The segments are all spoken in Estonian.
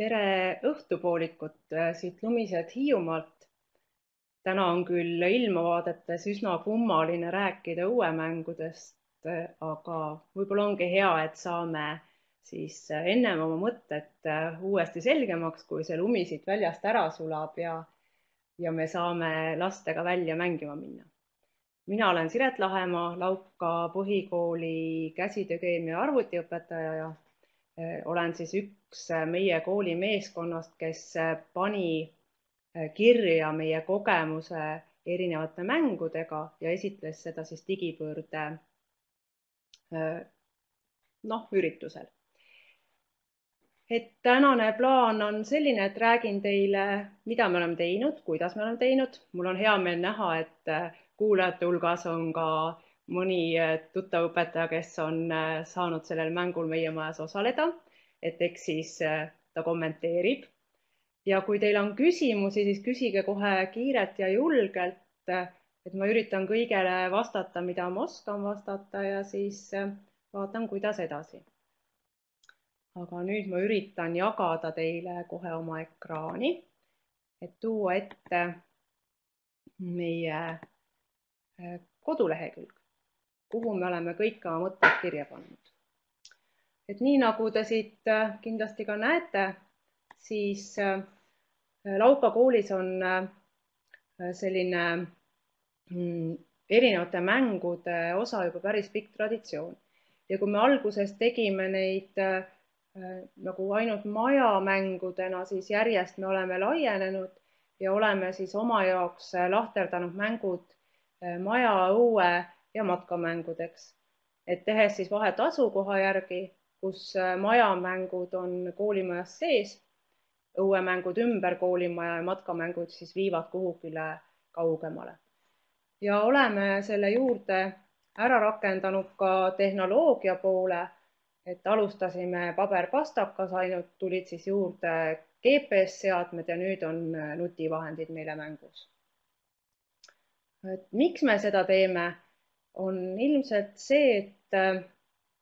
tere õhtupoolikut äh, siit lumiselt Hiiumaalt. täna on küll ilma vaadates üsna kummaline rääkida õuemängudest, äh, aga võib-olla ongi hea, et saame siis äh, ennem oma mõtted uuesti selgemaks, kui see lumi siit väljast ära sulab ja, ja me saame lastega välja mängima minna. mina olen Siret Lahemaa, Lauka põhikooli käsitöökeemia arvutiõpetaja ja olen siis üks meie kooli meeskonnast, kes pani kirja meie kogemuse erinevate mängudega ja esitles seda siis digipöörde noh, üritusel. et tänane plaan on selline, et räägin teile, mida me oleme teinud, kuidas me oleme teinud. mul on hea meel näha, et kuulajate hulgas on ka mõni äh, tuttav õpetaja, kes on äh, saanud sellel mängul meie majas osaleda, et eks siis äh, ta kommenteerib. ja kui teil on küsimusi, siis küsige kohe kiirelt ja julgelt, et ma üritan kõigele vastata, mida ma oskan vastata ja siis vaatan, kuidas edasi. aga nüüd ma üritan jagada teile kohe oma ekraani, et tuua ette meie kodulehekülg kuhu me oleme kõik oma mõtted kirja pannud. et nii nagu te siit äh, kindlasti ka näete, siis äh, Lauka koolis on äh, selline mm, erinevate mängude osa juba päris pikk traditsioon ja kui me alguses tegime neid nagu ainult majamängudena, siis järjest me oleme laienenud ja oleme siis oma jaoks lahterdanud mängud maja, õue ja matkamängudeks. et tehes siis vahet asukoha järgi, kus äh, majamängud on koolimajas sees, õuemängud ümber koolimaja ja matkamängud siis viivad kuhugile kaugemale. ja oleme selle juurde ära rakendanud ka tehnoloogia poole, et alustasime paberpastakas, ainult tulid siis juurde GPS-seadmed ja nüüd on äh, nutivahendid meile mängus. et miks me seda teeme? On ilmselt see, et äh,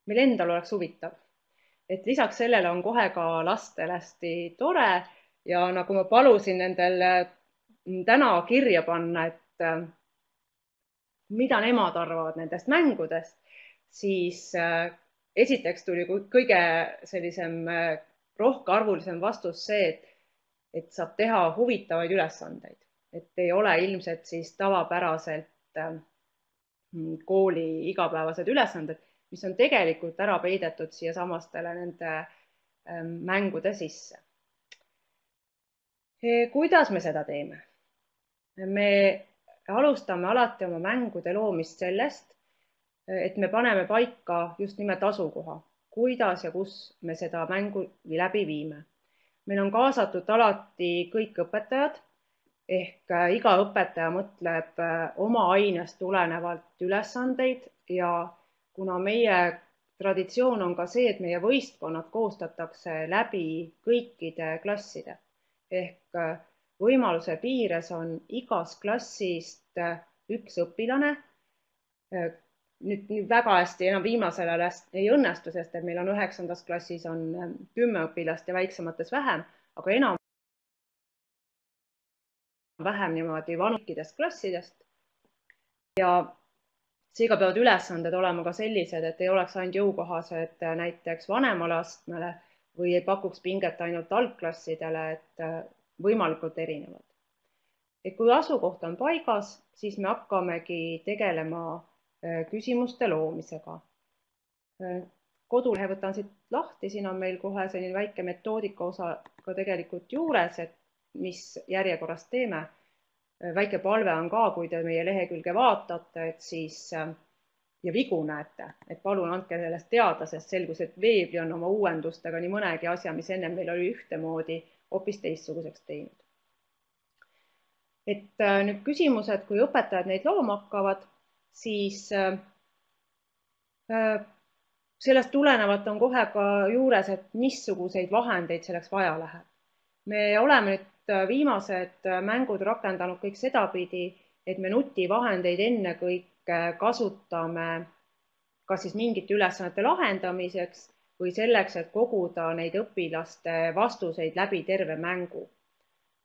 meil endal oleks huvitav. et lisaks sellele on kohe ka lastel hästi tore ja nagu ma palusin nendel äh, täna kirja panna, et äh, mida nemad arvavad nendest mängudest, siis esiteks tuli kõige sellisem rohkearvulisem vastus see, et, et saab teha huvitavaid ülesandeid, et ei ole ilmselt siis tavapäraselt kooli igapäevased ülesanded, mis on tegelikult ära peidetud siiasamastele nende ähm, mängude sisse. kuidas me seda teeme? me alustame alati oma mängude loomist sellest, et me paneme paika just nimelt asukoha, kuidas ja kus me seda mängu läbi viime. meil on kaasatud alati kõik õpetajad ehk äh, iga õpetaja mõtleb äh, oma ainest tulenevalt ülesandeid ja kuna meie traditsioon on ka see, et meie võistkonnad koostatakse läbi kõikide klasside ehk äh, võimaluse piires on igast klassist üks õpilane. nüüd väga hästi enam viimasel ajal ei õnnestu, sest et meil on üheksandas klassis on kümme õpilast ja väiksemates vähem, aga enam vähem niimoodi vanukidest klassidest. ja seega peavad ülesanded olema ka sellised, et ei oleks ainult jõukohased näiteks vanemale astmele või ei pakuks pinget ainult algklassidele, et äh, võimalikult erinevad. et kui asukoht on paigas, siis me hakkamegi tegelema äh, küsimuste loomisega. Äh, kodulehe võtan siit lahti, siin on meil kohe selline väike metoodika osa ka tegelikult juures, et mis järjekorras teeme. Väike palve on ka, kui te meie lehekülge vaatate, et siis ja vigu näete, et palun andke sellest teada, sest selgus, et veebli on oma uuendustega nii mõnegi asja, mis ennem meil oli ühtemoodi, hoopis teistsuguseks teinud. et äh, nüüd küsimused, kui õpetajad neid looma hakkavad, siis äh, äh, sellest tulenevalt on kohe ka juures, et missuguseid vahendeid selleks vaja läheb. me oleme nüüd Äh, viimased äh, mängud rakendanud kõik sedapidi, et me nutivahendeid ennekõike kasutame kas siis mingite ülesannete lahendamiseks või selleks, et koguda neid õpilaste vastuseid läbi terve mängu.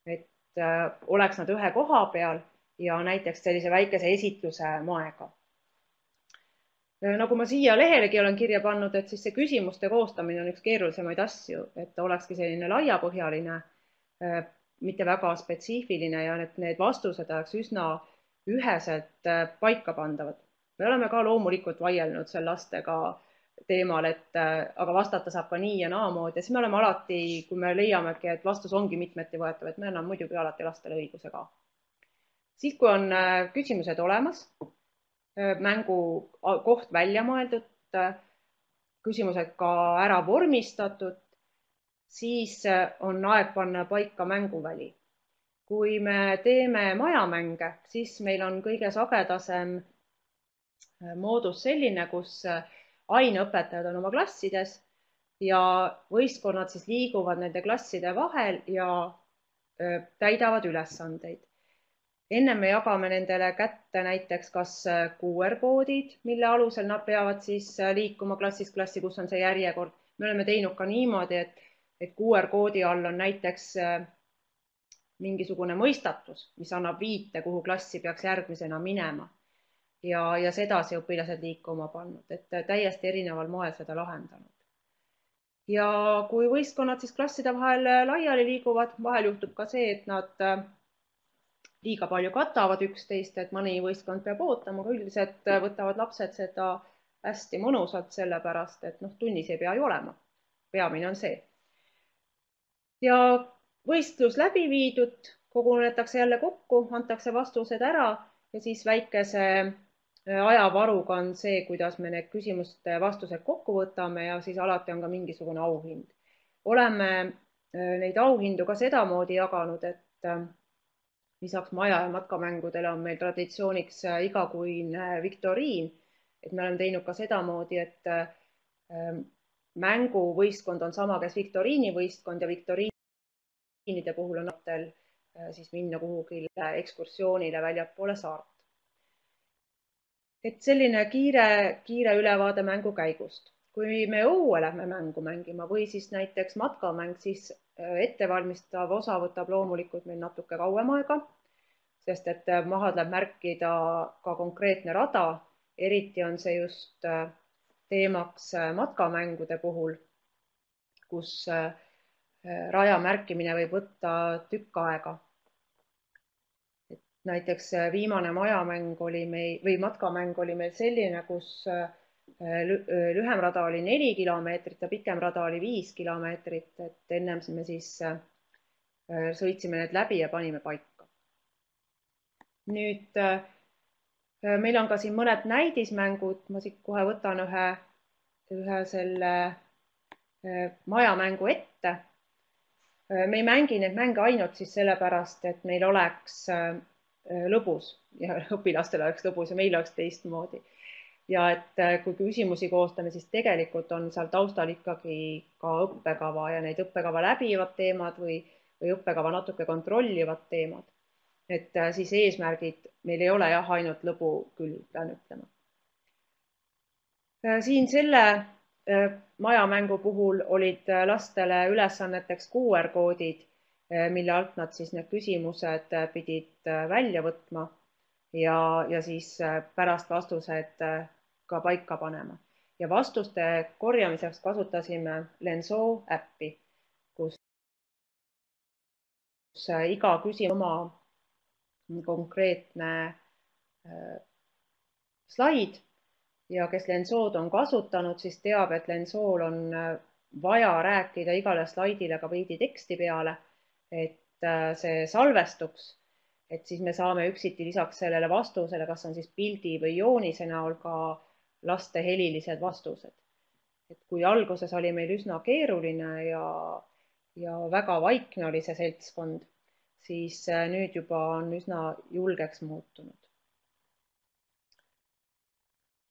et äh, oleks nad ühe koha peal ja näiteks sellise väikese esitluse moega. Äh, nagu ma siia lehelegi olen kirja pannud, et siis see küsimuste koostamine on üks keerulisemaid asju, et olekski selline laiapõhjaline, äh, mitte väga spetsiifiline ja et need vastused oleks üsna üheselt paika pandavad. me oleme ka loomulikult vaielnud seal lastega teemal, et äh, aga vastata saab ka nii ja naamoodi ja siis me oleme alati, kui me leiamegi, et vastus ongi mitmeti võetav, et me anname muidugi alati lastele õiguse ka. siis, kui on äh, küsimused olemas, äh, mängu koht välja mõeldud, küsimused ka ära vormistatud, siis on aeg panna paika mänguväli. kui me teeme majamänge, siis meil on kõige sagedasem moodus selline, kus aineõpetajad on oma klassides ja võistkonnad siis liiguvad nende klasside vahel ja täidavad ülesandeid. ennem me jagame nendele kätte näiteks kas QR-koodid, mille alusel nad peavad siis liikuma klassist klassi, kus on see järjekord. me oleme teinud ka niimoodi, et, et QR-koodi all on näiteks mingisugune mõistatus, mis annab viite, kuhu klassi peaks järgmisena minema ja, ja sedasi õpilased liikuma pannud, et täiesti erineval moel seda lahendanud. ja kui võistkonnad siis klasside vahel laiali liiguvad, vahel juhtub ka see, et nad äh, liiga palju katavad üksteist, et mõni võistkond peab ootama, aga üldiselt võtavad lapsed seda hästi mõnusalt, sellepärast et noh, tunnis ei pea ju olema. peamine on see. Ja võistlus läbi viidud, kogunetakse jälle kokku, antakse vastused ära ja siis väikese ajavaruga on see, kuidas me need küsimuste vastused kokku võtame ja siis alati on ka mingisugune auhind. oleme äh, neid auhindu ka sedamoodi jaganud, et äh, lisaks maja ja matkamängudele on meil traditsiooniks äh, igakuine viktoriin, et me oleme teinud ka sedamoodi, et mänguvõistkond on sama, kes viktoriinivõistkond ja viktoriinide puhul on noortel siis minna kuhugile ekskursioonile väljapoole saart et selline kiire, kiire ülevaade mängu käigust. kui me õue lähme mängu mängima või siis näiteks matkamäng, siis äh, ettevalmistav osa võtab loomulikult meil natuke kauem aega, sest et äh, maha tuleb märkida ka konkreetne rada, eriti on see just äh, teemaks matkamängude puhul, kus raja märkimine võib võtta tükk aega näiteks äh, viimane majamäng oli meil või matkamäng oli meil selline, kus äh, äh, lühem rada oli neli kilomeetrit ja pikem rada oli viis kilomeetrit, et ennem me siis sõitsime need läbi ja panime paika. nüüd meil on ka siin mõned näidismängud, ma siit kohe võtan ühe, ühe selle majamängu ette. Me ei mängi neid mänge ainult siis sellepärast, et meil oleks Äh, lõbus ja õpilastel oleks lõbus ja meil oleks teistmoodi. ja et äh, kui küsimusi koostame, siis tegelikult on seal taustal ikkagi ka õppekava ja neid õppekava läbivad teemad või, või õppekava natuke kontrollivad teemad. et äh, siis eesmärgid meil ei ole jah, ainult lõbu küll, pean ütlema. siin selle majamängu puhul olid lastele ülesanneteks QR-koodid Eh, mille alt nad siis need küsimused pidid välja võtma ja, ja siis pärast vastused ka paika panema. ja vastuste korjamiseks kasutasime Lenso äppi, kus, iga küsimus oma konkreetne äh, slaid ja kes Lensood on kasutanud, siis teab, et Lensool on vaja rääkida igale slaidile ka veidi teksti peale et äh, see salvestuks, et siis me saame üksiti lisaks sellele vastusele, kas on siis pildi või joonise näol ka laste helilised vastused. et kui alguses oli meil üsna keeruline ja, ja väga vaikne oli see seltskond, siis äh, nüüd juba on üsna julgeks muutunud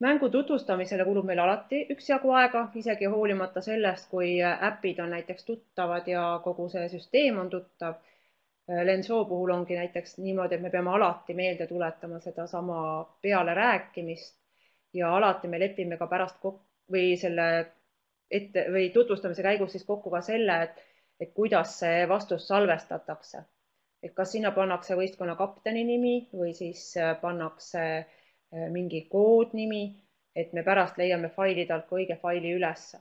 mängu tutvustamisele kulub meil alati üksjagu aega, isegi hoolimata sellest, kui äpid on näiteks tuttavad ja kogu see süsteem on tuttav. Lenso puhul ongi näiteks niimoodi, et me peame alati meelde tuletama sedasama pealerääkimist ja alati me lepime ka pärast kokku või selle ette või tutvustamise käigus siis kokku ka selle, et, et kuidas see vastus salvestatakse. et kas sinna pannakse võistkonna kapteni nimi või siis pannakse mingi koodnimi, et me pärast leiame failide alt ka õige faili ülesse.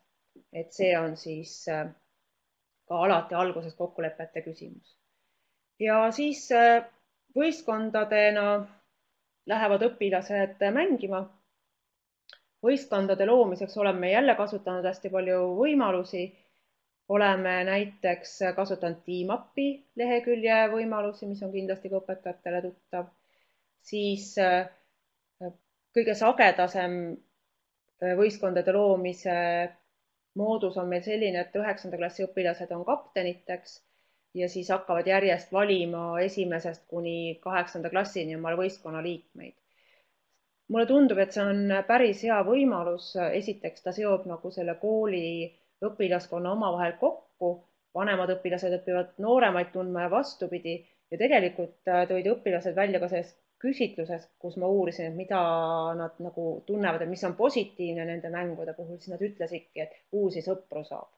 et see on siis ka alati alguses kokkulepete küsimus. ja siis võistkondadena lähevad õpilased mängima. võistkondade loomiseks oleme jälle kasutanud hästi palju võimalusi. oleme näiteks kasutanud Teamapi lehekülje võimalusi, mis on kindlasti ka õpetajatele tuttav. siis äh, kõige sagedasem äh, võistkondade loomise moodus on meil selline, et üheksanda klassi õpilased on kapteniteks ja siis hakkavad järjest valima esimesest kuni kaheksanda klassini omale võistkonna liikmeid. mulle tundub, et see on päris hea võimalus, esiteks ta seob nagu selle kooli õpilaskonna omavahel kokku, vanemad õpilased õpivad nooremaid tundma ja vastupidi. Ja tegelikult äh, tõid õpilased välja ka sellest küsitluses, kus ma uurisin, et mida nad nagu tunnevad, et mis on positiivne nende mängude puhul, siis nad ütlesidki, et uusi sõpru saab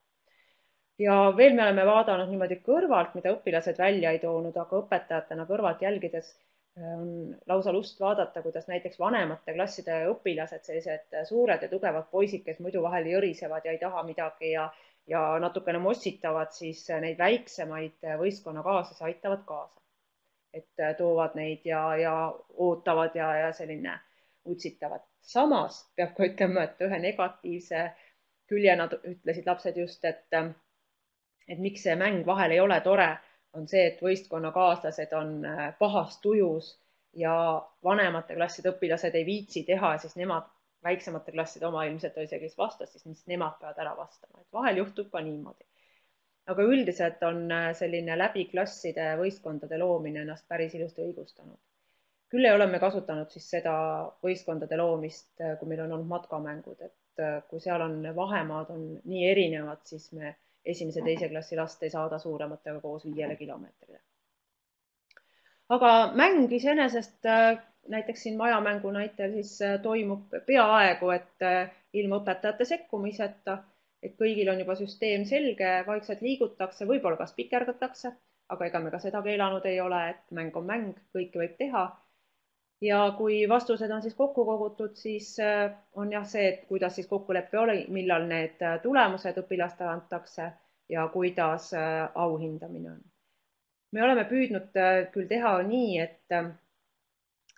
ja veel me oleme vaadanud niimoodi kõrvalt, mida õpilased välja ei toonud, aga õpetajatena kõrvalt jälgides on lausa lust vaadata, kuidas näiteks vanemate klasside õpilased, sellised suured ja tugevad poisid, kes muidu vahel jõrisevad ja ei taha midagi ja, ja natukene mossitavad, siis neid väiksemaid võistkonnakaaslasi aitavad kaasa. Et äh, toovad neid ja, ja ootavad ja, ja selline utsitavad. samas peab ka ütlema, et ühe negatiivse külje nad ütlesid lapsed just, et äh, et miks see mäng vahel ei ole tore, on see, et võistkonnakaaslased on äh, pahas tujus ja vanemate klasside õpilased ei viitsi teha, siis nemad, väiksemate klasside oma ilmselt oli see, kes vastas, siis nemad peavad ära vastama, et vahel juhtub ka niimoodi. Aga üldiselt on äh, selline läbi klasside võistkondade loomine ennast päris ilusti õigustanud. küll ei ole me kasutanud siis seda võistkondade loomist, äh, kui meil on olnud matkamängud, et kui seal on vahemaad on nii erinevad, siis me esimese-teise klassi last ei saada suurematega koos viiele kilomeetrile. aga mäng iseenesest äh, näiteks siin majamängu näitel siis äh, toimub peaaegu et äh, ilma õpetajate sekkumiseta, et kõigil on juba süsteem selge, vaikselt liigutakse, võib-olla ka spikerdatakse, aga ega me ka seda keelanud ei ole, et mäng on mäng, kõike võib teha ja kui vastused on siis kokku kogutud, siis äh, on jah see, et kuidas siis kokkulepe oli, millal need äh, tulemused õpilastele antakse ja kuidas äh, auhindamine on. me oleme püüdnud küll teha nii, et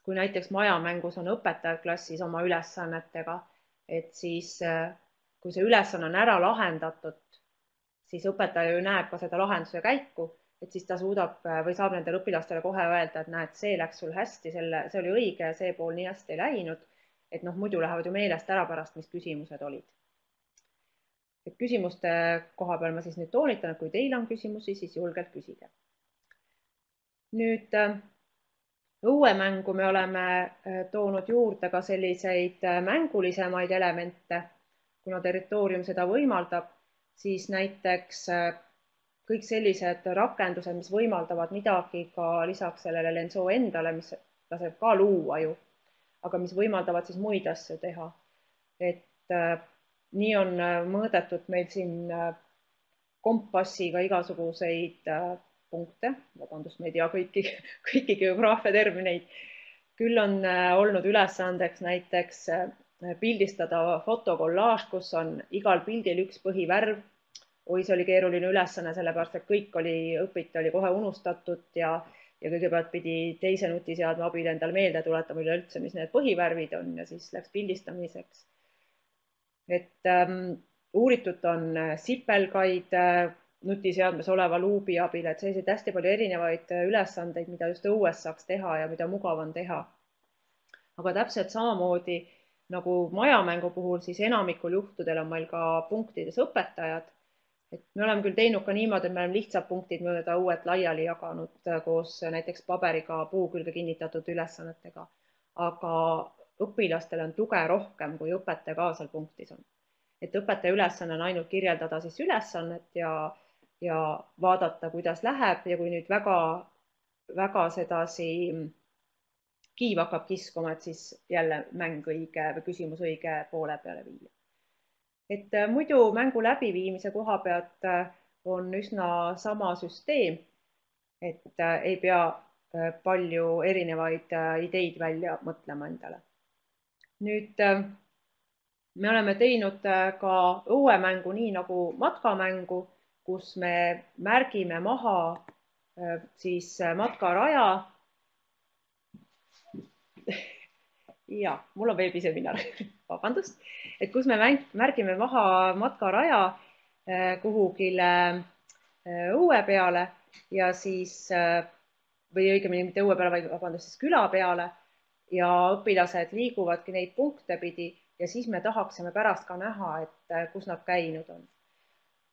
kui näiteks majamängus on õpetajad klassis oma ülesannetega, et siis kui see ülesanne on ära lahendatud, siis õpetaja ju näeb ka seda lahenduse käiku et siis ta suudab äh, või saab nendele õpilastele kohe öelda, et näed, see läks sul hästi, selle, see oli õige, see pool nii hästi ei läinud. et noh, muidu lähevad ju meelest ära pärast, mis küsimused olid. et küsimuste koha peal ma siis nüüd toonitan, et kui teil on küsimusi, siis julgelt küsige. nüüd äh, õuemängu me oleme äh, toonud juurde ka selliseid mängulisemaid elemente, kuna territoorium seda võimaldab, siis näiteks kõik sellised rakendused, mis võimaldavad midagi ka lisaks sellele Lenso endale, mis laseb ka luua ju, aga mis võimaldavad siis muid asju teha. et äh, nii on äh, mõõdetud meil siin äh, kompassiga igasuguseid äh, punkte, vabandust, ma ei tea kõiki, kõiki geograafia termineid. küll on äh, olnud ülesandeks näiteks äh, pildistada fotokollaaž, kus on igal pildil üks põhivärv oi, see oli keeruline ülesanne, sellepärast et kõik oli, õpiti oli kohe unustatud ja, ja kõigepealt pidi teise nutiseadme abil endale meelde tuletama üleüldse, mis need põhivärvid on ja siis läks pildistamiseks. et ähm, uuritud on äh, sipelgaid äh, nutiseadmes oleva luubi abil, et selliseid hästi palju erinevaid äh, ülesandeid, mida just õues saaks teha ja mida mugav on teha. aga täpselt samamoodi nagu majamängu puhul, siis enamikul juhtudel on meil ka punktides õpetajad et me oleme küll teinud ka niimoodi, et me oleme lihtsad punktid mööda õuet laiali jaganud äh, koos näiteks paberiga puu külge kinnitatud ülesannetega. aga õpilastel on tuge rohkem, kui õpetaja ka seal punktis on. et õpetaja ülesanne on ainult kirjeldada siis ülesannet ja, ja vaadata, kuidas läheb ja kui nüüd väga, väga sedasi kiiv hakkab kiskuma, et siis jälle mäng õige või küsimus õige poole peale viia et muidu mängu läbiviimise koha pealt on üsna sama süsteem, et ei pea palju erinevaid ideid välja mõtlema endale. nüüd me oleme teinud ka õuemängu, nii nagu matkamängu, kus me märgime maha siis matkaraja ja mul on veebiseminar vabandust, et kus me märgime maha matkaraja äh, kuhugile äh, õue peale ja siis äh, või õigemini mitte õue peale, vaid vabandust, siis küla peale ja õpilased liiguvadki neid punkte pidi ja siis me tahaksime pärast ka näha, et kus nad käinud on.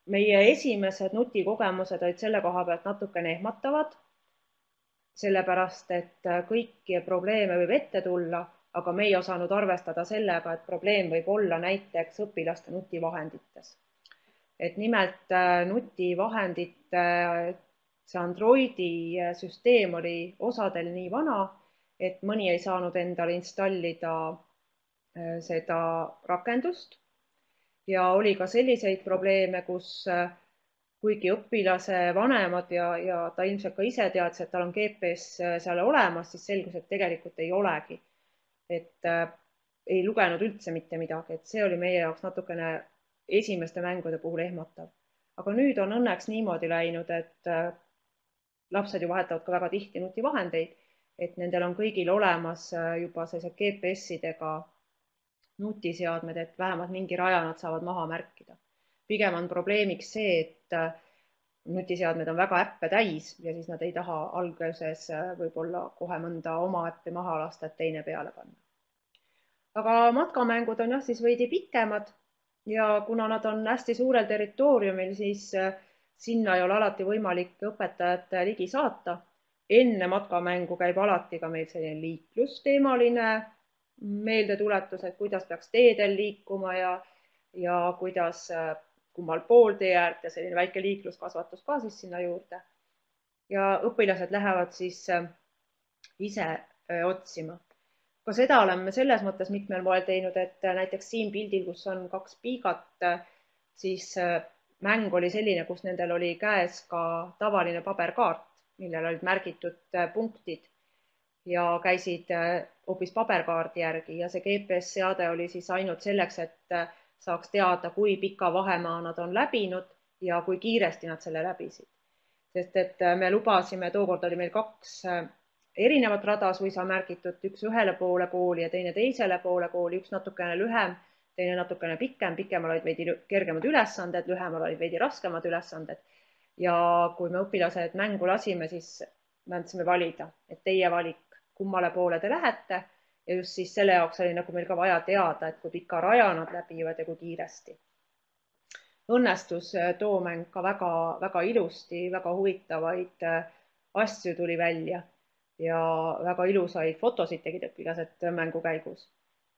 meie esimesed nutikogemused olid selle koha pealt natukene ehmatavad. sellepärast, et kõiki probleeme võib ette tulla aga me ei osanud arvestada sellega, et probleem võib olla näiteks õpilaste nutivahendites. et nimelt äh, nutivahendite see Androidi äh, süsteem oli osadel nii vana, et mõni ei saanud endale installida äh, seda rakendust ja oli ka selliseid probleeme, kus kuigi õpilase vanemad ja, ja ta ilmselt ka ise teadis, et tal on GPS seal olemas, siis selgus, et tegelikult ei olegi et äh, ei lugenud üldse mitte midagi, et see oli meie jaoks natukene esimeste mängude puhul ehmatav. aga nüüd on õnneks niimoodi läinud, et äh, lapsed ju vahetavad ka väga tihti nutivahendeid, et nendel on kõigil olemas äh, juba sellised GPS-idega nutiseadmed, et vähemalt mingi raja nad saavad maha märkida. pigem on probleemiks see, et äh, nutiseadmed on väga äppe täis ja siis nad ei taha alguses äh, võib-olla kohe mõnda oma äppi maha lasta, et teine peale panna. aga matkamängud on jah, siis veidi pikemad ja kuna nad on hästi suurel territooriumil, siis äh, sinna ei ole alati võimalik õpetajat ligi saata. enne matkamängu käib alati ka meil selline liiklusteemaline meeldetuletus, et kuidas peaks teedel liikuma ja, ja kuidas äh, kummal pool tee äärt ja selline väike liikluskasvatus ka siis sinna juurde. ja õpilased lähevad siis äh, ise äh, otsima. ka seda oleme selles mõttes mitmel moel teinud, et äh, näiteks siin pildil, kus on kaks piigat, siis mäng oli selline, kus nendel oli käes ka tavaline paberkaart, millel olid märgitud punktid ja käisid hoopis paberkaardi järgi ja see GPS seade oli siis ainult selleks, et saaks teada, kui pika vahemaa nad on läbinud ja kui kiiresti nad selle läbisid. sest et äh, me lubasime, tookord oli meil kaks äh, erinevat rada suisa märgitud, üks ühele poole kooli ja teine teisele poole kooli, üks natukene lühem, teine natukene pikem, pikemal olid veidi kergemad ülesanded, lühemal olid veidi raskemad ülesanded. ja kui me õpilased mängu lasime, siis me andsime valida, et teie valik, kummale poole te lähete ja just siis selle jaoks oli nagu meil ka vaja teada, et kui pika raja nad läbivad ja kui kiiresti. õnnestus äh, too mäng ka väga-väga ilusti, väga huvitavaid äh, asju tuli välja ja väga ilusaid fotosid tegid õpilased mängu käigus.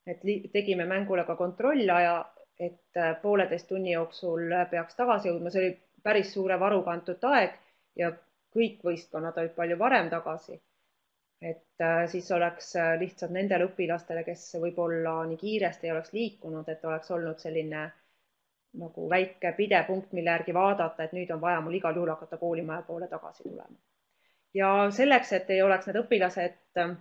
et tegime mängule ka kontrollaja, et äh, pooleteist tunni jooksul peaks tagasi jõudma, see oli päris suure varuga antud aeg ja kõik võistkonnad olid palju varem tagasi et äh, siis oleks äh, lihtsalt nendele õpilastele, kes võib-olla nii kiiresti ei oleks liikunud, et oleks olnud selline nagu väike pidepunkt, mille järgi vaadata, et nüüd on vaja mul igal juhul hakata koolimaja poole tagasi tulema. ja selleks, et ei oleks need õpilased äh,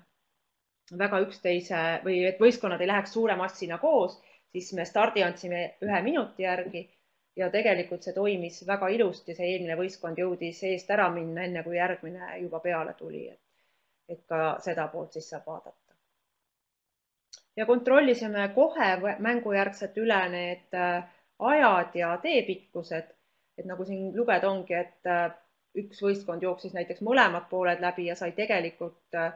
väga üksteise või et võistkonnad ei läheks suure massina koos, siis me stardi andsime ühe minuti järgi ja tegelikult see toimis väga ilusti, see eelmine võistkond jõudis eest ära minna, enne kui järgmine juba peale tuli, et et ka seda poolt siis saab vaadata. ja kontrollisime kohe mängujärgselt üle need äh, ajad ja teepikkused, et nagu siin lugeda ongi, et äh, üks võistkond jooksis näiteks mõlemad pooled läbi ja sai tegelikult äh,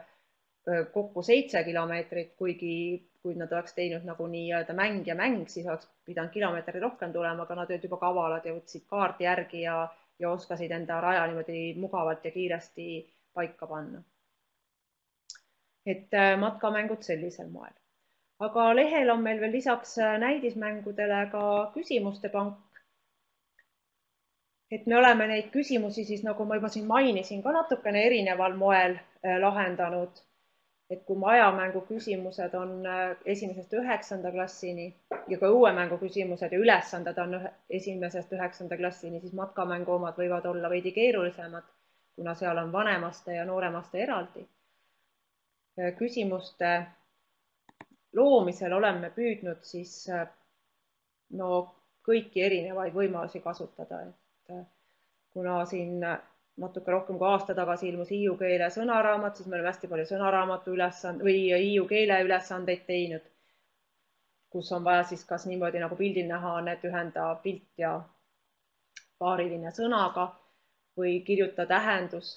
kokku seitse kilomeetrit, kuigi kui nad oleks teinud nagu nii-öelda mäng ja mäng, siis oleks pidanud kilomeetreid rohkem tulema, aga nad olid juba kavalad ja võtsid kaardi järgi ja, ja oskasid enda raja niimoodi mugavalt ja kiiresti paika panna et äh, matkamängud sellisel moel. aga lehel on meil veel lisaks äh, näidismängudele ka küsimuste pank. et me oleme neid küsimusi siis, nagu ma juba siin mainisin, ka natukene erineval moel äh, lahendanud. et kui majamängu küsimused on esimesest üheksanda klassini ja ka õuemängu küsimused ja ülesanded on esimesest üheksanda klassini, siis matkamängu omad võivad olla veidi keerulisemad, kuna seal on vanemaste ja nooremaste eraldi. Äh, küsimuste loomisel oleme püüdnud siis äh, no kõiki erinevaid võimalusi kasutada, et kuna siin natuke rohkem kui aasta tagasi ilmus hiiu keele sõnaraamat, siis me oleme hästi palju sõnaraamatu ülesand- või hiiu keele ülesandeid teinud, kus on vaja siis kas niimoodi nagu pildil näha on, et ühenda pilt ja paariline sõnaga või kirjuta tähendus,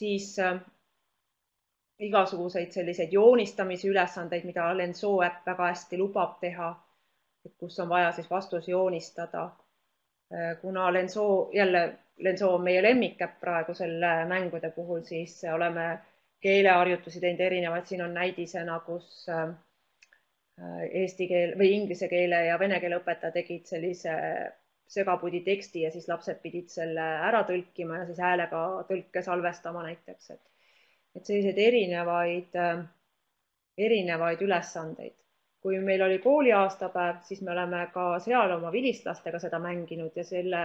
siis äh, igasuguseid selliseid joonistamise ülesandeid, mida Lenso äpp väga hästi lubab teha, et kus on vaja siis vastus joonistada. Äh, kuna Lenso jälle Lenso on meie lemmikäpp praegu selle mängude puhul, siis oleme keeleharjutusi teinud erinevaid, siin on näidisena, kus äh, eesti keel või inglise keele ja vene keele õpetaja tegid sellise segapudi teksti ja siis lapsed pidid selle ära tõlkima ja siis häälega tõlke salvestama näiteks, et et selliseid erinevaid, äh, erinevaid ülesandeid. kui meil oli kooli aastapäev, siis me oleme ka seal oma vilistlastega seda mänginud ja selle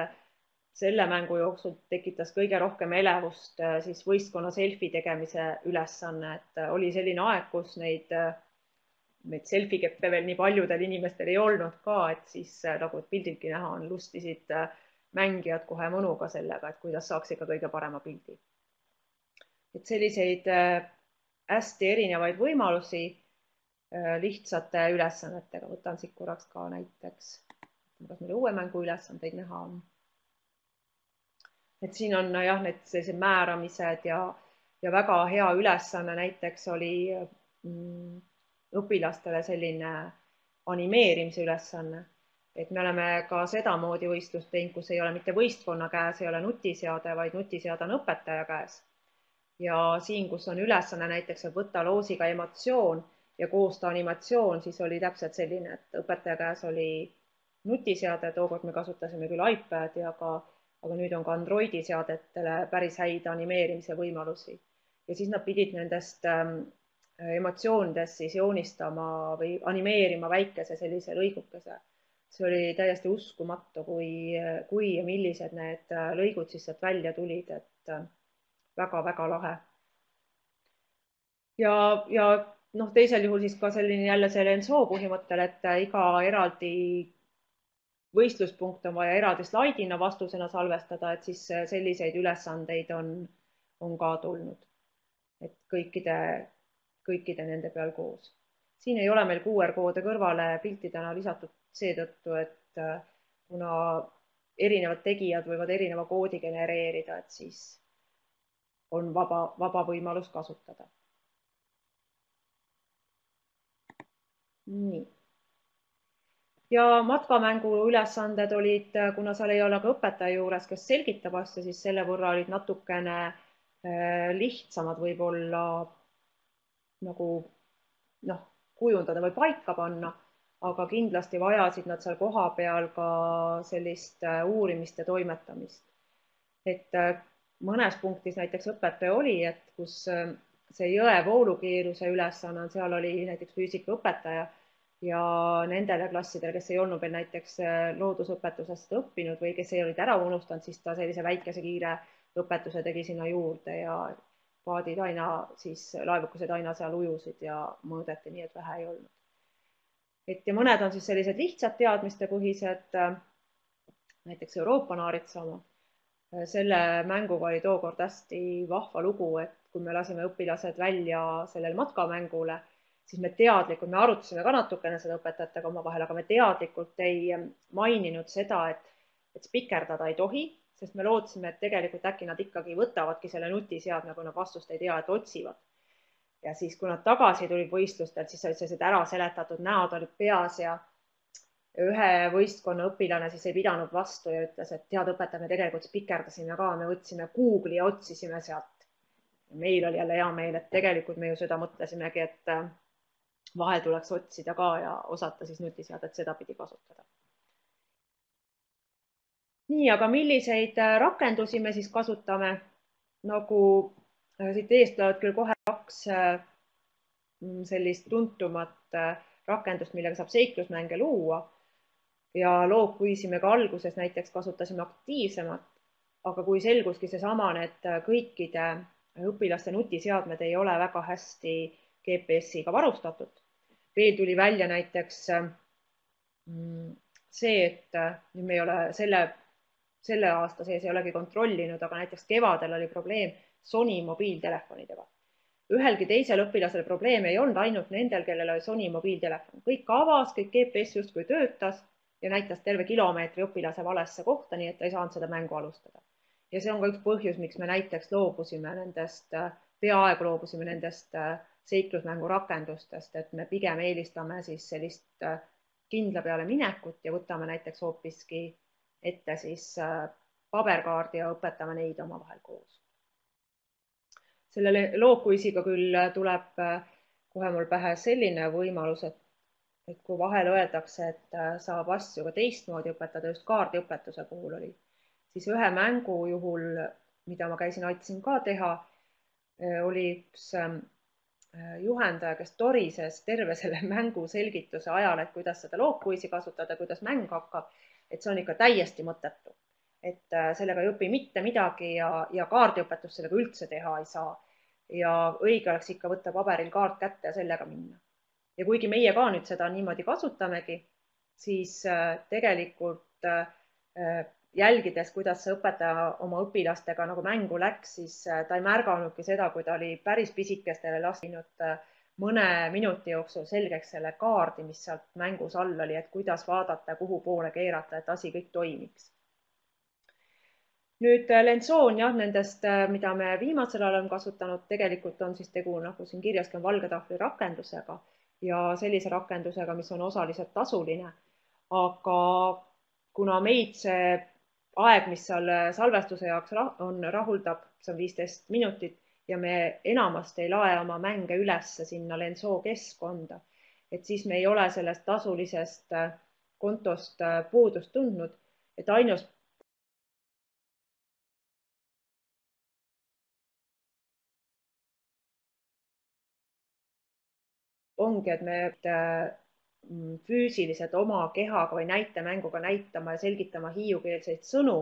selle mängu jooksul tekitas kõige rohkem elevust äh, siis võistkonna selfie tegemise ülesanne, et äh, oli selline aeg, kus neid, neid selfie keppe veel nii paljudel inimestel ei olnud ka, et siis nagu pildiltki näha on, lustisid mängijad kohe mõnuga sellega, et kuidas saaks ikka kõige parema pildi. Et selliseid hästi erinevaid võimalusi lihtsate ülesannetega, võtan siit korraks ka näiteks, kas meil uue mängu ülesandeid näha on. Et siin on jah, need sellised määramised ja, ja väga hea ülesanne näiteks oli mm, õpilastele selline animeerimise ülesanne, et me oleme ka sedamoodi võistlust teinud, kus ei ole mitte võistkonna käes, ei ole nutiseade, vaid nutiseade on õpetaja käes. Ja siin, kus on ülesanne näiteks, võtta loosiga emotsioon ja koosta animatsioon, siis oli täpselt selline, et õpetaja käes oli nutiseade, tookord me kasutasime küll iPadi, aga aga nüüd on ka Androidi seadetele päris häid animeerimise võimalusi ja siis nad pidid nendest ähm, emotsioonidest siis joonistama või animeerima väikese sellise lõigukese. see oli täiesti uskumatu, kui, kui ja millised need äh, lõigud siis sealt välja tulid, et väga-väga lahe. ja, ja noh, teisel juhul siis ka selline jälle see Lenso põhimõttel, et iga eraldi võistluspunkt on vaja eraldi slaidina vastusena salvestada, et siis selliseid ülesandeid on, on ka tulnud. et kõikide, kõikide nende peal koos. siin ei ole meil QR koode kõrvale piltidena lisatud seetõttu, et äh, kuna erinevad tegijad võivad erineva koodi genereerida, et siis on vaba, vaba võimalus kasutada. nii ja matkamängu ülesanded olid, kuna seal ei ole ka õpetaja juures, kes selgitab asja, siis selle võrra olid natukene äh, lihtsamad võib-olla nagu noh, kujundada või paika panna, aga kindlasti vajasid nad seal kohapeal ka sellist äh, uurimist ja toimetamist. et äh, mõnes punktis näiteks õpetaja oli, et kus see jõe voolukiiruse ülesanne on, seal oli näiteks füüsikaõpetaja ja nendele klassidele, kes ei olnud veel näiteks äh, loodusõpetusest õppinud või kes ei olnud ära unustanud, siis ta sellise väikese kiire õpetuse tegi sinna juurde ja paadid aina siis, laevukesed aina seal ujusid ja mõõdeti nii, et vähe ei olnud. et ja mõned on siis sellised lihtsad teadmistepõhised, äh, näiteks Euroopa naaritsaama. Äh, selle mänguga oli tookord hästi vahva lugu, et kui me lasime õpilased välja sellele matkamängule siis me teadlikult, me arutasime ka natukene seda õpetajatega omavahel, aga me teadlikult ei maininud seda, et, et spikerdada ei tohi, sest me lootsime, et tegelikult äkki nad ikkagi võtavadki selle nutiseadme, kui nad vastust ei tea, et otsivad. ja siis, kui nad tagasi tulid võistlustelt, siis olid sellised ära seletatud näod olid peas ja ühe võistkonna õpilane siis ei pidanud vastu ja ütles, et tead, õpetaja, me tegelikult spikerdasime ka, me võtsime Google'i ja otsisime sealt. meil oli jälle hea meel, et tegelikult me ju seda mõtlesimegi, et vahel tuleks otsida ka ja osata siis nutiseadet sedapidi kasutada. nii, aga milliseid äh, rakendusi me siis kasutame? nagu äh, siit eest tulevad küll kohe kaks, äh, sellist tuntumat rakendust, millega saab seiklusmänge luua. Ja loogquizi me ka alguses näiteks kasutasime aktiivsemalt, aga kui selguski seesama, et kõikide õpilaste nutiseadmed ei ole väga hästi GPS-iga varustatud. veel tuli välja näiteks mm, see, et nüüd me ei ole selle, selle aasta sees ei olegi kontrollinud, aga näiteks kevadel oli probleem Sony mobiiltelefonidega. ühelgi teisel õpilasel probleeme ei olnud, ainult nendel, kellel oli Sony mobiiltelefon. kõik avas, kõik GPS justkui töötas ja näitas terve kilomeetri õpilase valesse kohta, nii et ta ei saanud seda mängu alustada ja see on ka üks põhjus, miks me näiteks loobusime nendest, peaaegu loobusime nendest äh, seiklusmängu rakendustest, et me pigem eelistame siis sellist äh, kindla peale minekut ja võtame näiteks hoopiski ette siis äh, paberkaardi ja õpetame neid omavahel koos. selle loogkuisiga küll tuleb kohe mul pähe selline võimalus, et, et kui vahel öeldakse, et saab asju ka teistmoodi õpetada, just kaardiõpetuse puhul oli siis ühe mängu juhul, mida ma käisin, aitasin ka teha, eh, oli üks ähm, äh, juhendaja, kes torises terve selle mängu selgituse ajal, et kuidas seda loogkuisi kasutada, kuidas mäng hakkab, et see on ikka täiesti mõttetu. et äh, sellega ei õpi mitte midagi ja, ja kaardiõpetust sellega üldse teha ei saa. ja õige oleks ikka võtta paberil kaart kätte ja sellega minna. Ja kuigi meie ka nüüd seda niimoodi kasutamegi, siis äh, tegelikult jälgides, kuidas see õpetaja oma õpilastega nagu mängu läks, siis äh, ta ei märganudki seda, kui ta oli päris pisikestele lasknud äh, mõne minuti jooksul selgeks selle kaardi, mis sealt mängus all oli, et kuidas vaadata kuhu poole keerata, et asi kõik toimiks. nüüd äh, Lensoon jah, nendest, mida me viimasel ajal oleme kasutanud, tegelikult on siis tegu, nagu siin kirjaski on valge tahvli rakendusega ja sellise rakendusega, mis on osaliselt tasuline. aga kuna meid see aeg, mis seal salvestuse jaoks on, rahuldab, see on viisteist minutit ja me enamasti ei lae oma mänge ülesse sinna Lenso keskkonda. et siis me ei ole sellest tasulisest äh, kontost äh, puudust tundnud, et ainus ongi, et me Mm, füüsiliselt oma kehaga või näitemänguga näitama ja selgitama hiiukeelseid sõnu.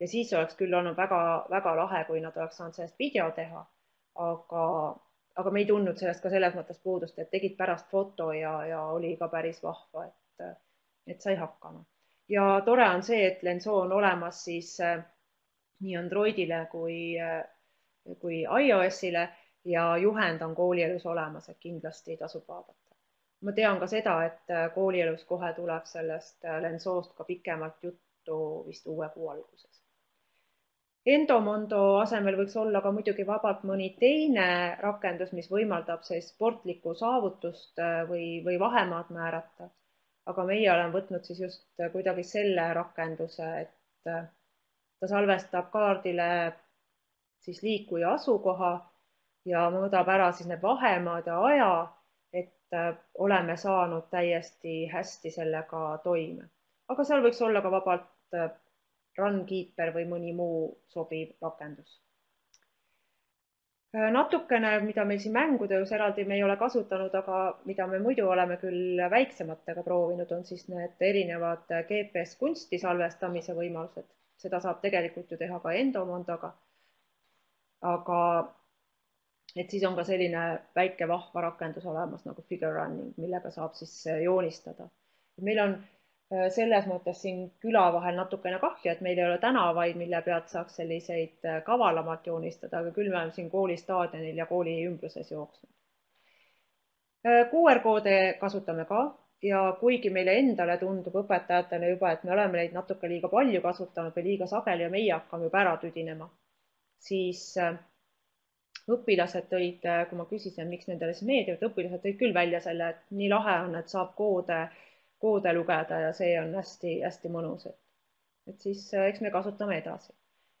ja siis oleks küll olnud väga-väga lahe, kui nad oleks saanud sellest video teha. aga, aga me ei tundnud sellest ka selles mõttes puudust, et tegid pärast foto ja, ja oli ka päris vahva, et, et sai hakkama. ja tore on see, et Lenso on olemas siis äh, nii Androidile kui äh,, kui iOS-ile ja juhend on koolielus olemas, et kindlasti tasub vaadata ma tean ka seda, et äh, koolielus kohe tuleb sellest äh, Lensoost ka pikemalt juttu vist uue kuu alguses. Endomondo asemel võiks olla ka muidugi vabalt mõni teine rakendus, mis võimaldab siis sportlikku saavutust äh, või, või vahemaad määrata. aga meie oleme võtnud siis just kuidagi selle rakenduse, et ta salvestab kaardile siis liikuja asukoha ja mõõdab ära siis need vahemaad ja aja Äh, oleme saanud täiesti hästi sellega toime. aga seal võiks olla ka vabalt äh, Runkeeper või mõni muu sobiv rakendus. Äh, natukene, mida meil siin juures eraldi me ei ole kasutanud, aga mida me muidu oleme küll väiksematega proovinud, on siis need erinevad GPS kunsti salvestamise võimalused. seda saab tegelikult ju teha ka Endomondoga. aga et siis on ka selline väike vahva rakendus olemas nagu figure running, millega saab siis äh, joonistada. meil on äh, selles mõttes siin küla vahel natukene kahju, et meil ei ole tänavaid, mille pealt saaks selliseid äh, kavalamalt joonistada, aga küll me oleme siin koolistaadionil ja kooli ümbruses jooksnud. QR-koode kasutame ka ja kuigi meile endale tundub õpetajatena juba, et me oleme neid natuke liiga palju kasutanud või liiga sageli ja meie hakkame juba ära tüdinema, siis õpilased tõid, äh, kui ma küsisin, miks nendele siis meeldivad, õpilased tõid küll välja selle, et nii lahe on, et saab koode, koode lugeda ja see on hästi-hästi mõnus, et, et siis äh, eks me kasutame edasi.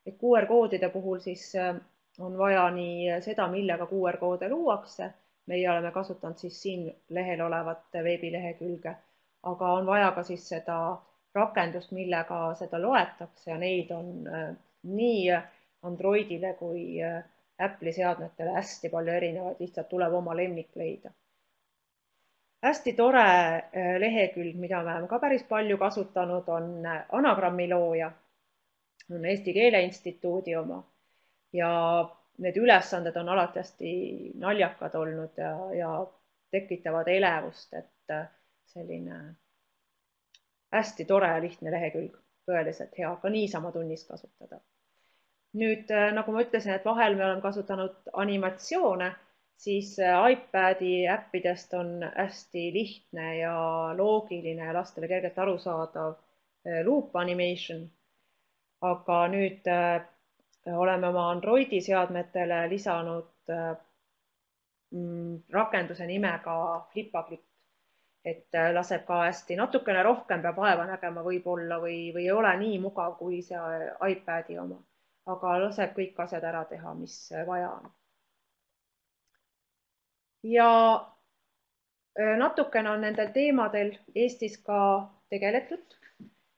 et QR-koodide puhul siis äh, on vaja nii seda, millega QR-koode luuakse, meie oleme kasutanud siis siin lehel olevat veebilehekülge, aga on vaja ka siis seda rakendust, millega seda loetakse ja neid on nii Androidile kui Apple'i seadmetele hästi palju erinevaid, lihtsalt tuleb oma lemmik leida. hästi tore äh, lehekülg, mida me oleme ka päris palju kasutanud, on äh, anagrammi looja, on Eesti Keele Instituudi oma. Ja need ülesanded on alati hästi naljakad olnud ja, ja tekitavad elevust, et äh, selline hästi tore ja lihtne lehekülg, tõeliselt hea ka niisama tunnis kasutada nüüd äh, nagu ma ütlesin, et vahel me oleme kasutanud animatsioone, siis äh, iPadi äppidest on hästi lihtne ja loogiline lastele kergelt arusaadav äh, loop animation. aga nüüd oleme oma Androidi seadmetele lisanud mm, rakenduse nimega Flipagripp, et laseb ka hästi, natukene rohkem peab vaeva nägema võib-olla või, või ei ole nii mugav kui see iPadi oma aga laseb kõik asjad ära teha, mis vaja on. ja äh, natukene on nendel teemadel Eestis ka tegeletud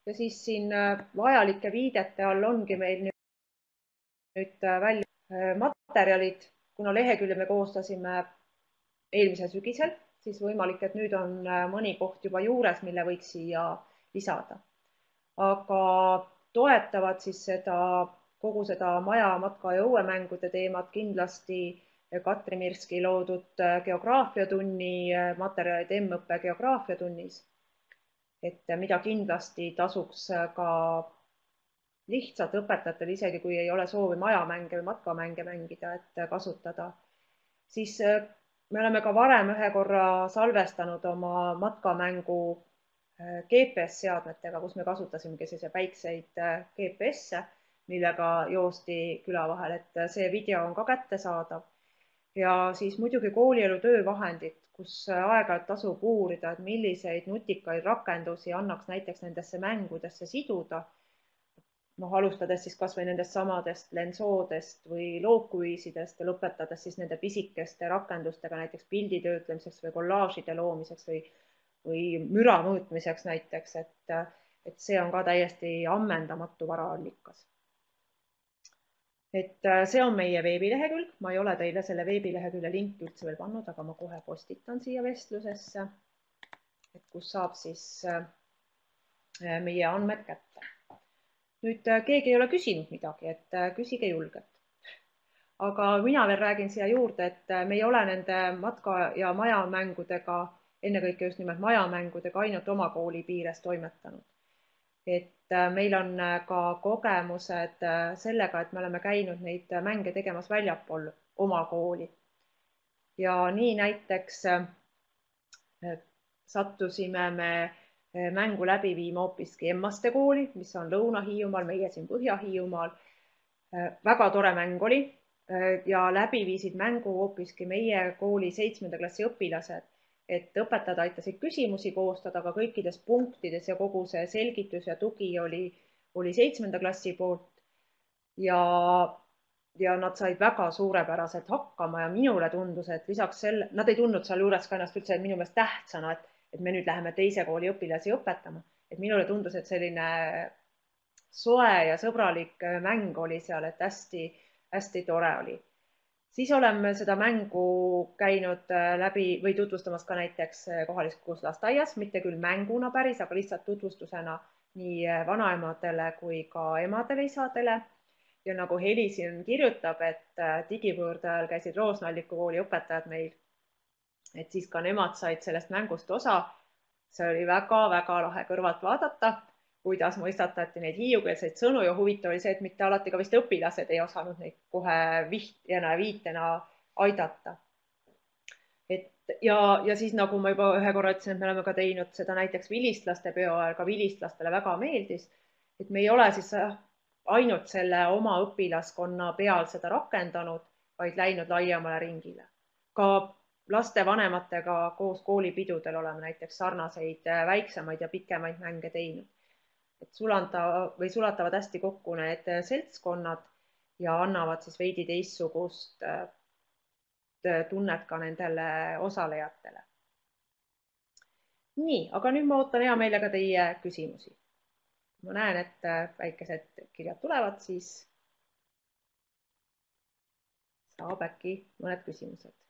ja siis siin äh, vajalike viidete all ongi meil nüüd, nüüd äh, välja materjalid, kuna lehekülje me koostasime eelmisel sügisel, siis võimalik, et nüüd on mõni koht juba juures, mille võiks siia lisada. aga toetavad siis seda kogu seda maja, matka ja õuemängude teemat kindlasti Katri Mirski loodud äh, geograafiatunni äh, materjalid M-õppe geograafiatunnis. et mida kindlasti tasuks ka lihtsalt õpetajatel, isegi kui ei ole soovi majamänge või matkamänge mängida, et kasutada, siis me oleme ka varem ühe korra salvestanud oma matkamängu GPS-seadmetega, kus me kasutasimegi selliseid väikseid GPS-e millega joosti küla vahel, et see video on ka kättesaadav. ja siis muidugi koolielu töövahendid, kus aeg-ajalt tasub uurida, et milliseid nutikaid rakendusi annaks näiteks nendesse mängudesse siduda. noh, alustades siis kasvõi nendest samadest lensoodest või lookuiisidest ja lõpetades siis nende pisikeste rakendustega näiteks pildi töötlemiseks või kollaažide loomiseks või, või müra mõõtmiseks näiteks, et, et see on ka täiesti ammendamatu varaallikas et äh, see on meie veebilehekülg, ma ei ole teile selle veebilehekülje linki üldse veel pannud, aga ma kohe postitan siia vestlusesse. et kus saab siis äh, äh, meie andmed kätte. nüüd keegi ei ole küsinud midagi, et küsige julgelt. aga mina veel räägin siia juurde, et me ei ole nende matka ja majamängudega, ennekõike just nimelt majamängudega ainult oma kooli piires toimetanud et äh, meil on äh, ka kogemused äh, sellega, et me oleme käinud neid mänge tegemas väljapool oma kooli. ja nii näiteks sattusime me mängu läbi viima hoopiski Emmaste kooli, mis on Lõuna-Hiiumaal, meie siin Põhja-Hiiumaal. väga tore mäng oli ja läbi viisid mängu hoopiski meie kooli seitsmenda klassi õpilased et õpetajad aitasid küsimusi koostada, aga kõikides punktides ja kogu see selgitus ja tugi oli, oli seitsmenda klassi poolt. ja, ja nad said väga suurepäraselt hakkama ja minule tundus, et lisaks selle, nad ei tundnud sealjuures ka ennast üldse minu meelest tähtsana, et, et me nüüd läheme teise kooli õpilasi õpetama, et minule tundus, et selline soe ja sõbralik mäng oli seal, et hästi-hästi tore oli siis oleme seda mängu käinud äh, läbi või tutvustamas ka näiteks äh, kohalikus lasteaias, mitte küll mänguna päris, aga lihtsalt tutvustusena nii äh, vanaemadele kui ka emadele-isadele. ja nagu Heli siin kirjutab, et digipöörde ajal käisid Roosnalliku kooli õpetajad meil. et siis ka nemad said sellest mängust osa. see oli väga-väga lahe kõrvalt vaadata kuidas mõistatati neid hiiukeelseid sõnu ja huvitav oli see, et mitte alati ka vist õpilased ei osanud neid kohe vihtjana ja viitena aidata. et ja, ja siis nagu ma juba ühe korra ütlesin, et me oleme ka teinud seda näiteks vilistlaste peo ajal, ka vilistlastele väga meeldis, et me ei ole siis ainult selle oma õpilaskonna peal seda rakendanud, vaid läinud laiemale ringile. ka lastevanematega koos koolipidudel oleme näiteks sarnaseid väiksemaid ja pikemaid mänge teinud et sulanda või sulatavad hästi kokku need seltskonnad ja annavad siis veidi teistsugust äh, tunnet ka nendele osalejatele. nii, aga nüüd ma ootan hea meelega teie küsimusi. ma näen, et äh, väikesed kirjad tulevad, siis saab äkki mõned küsimused.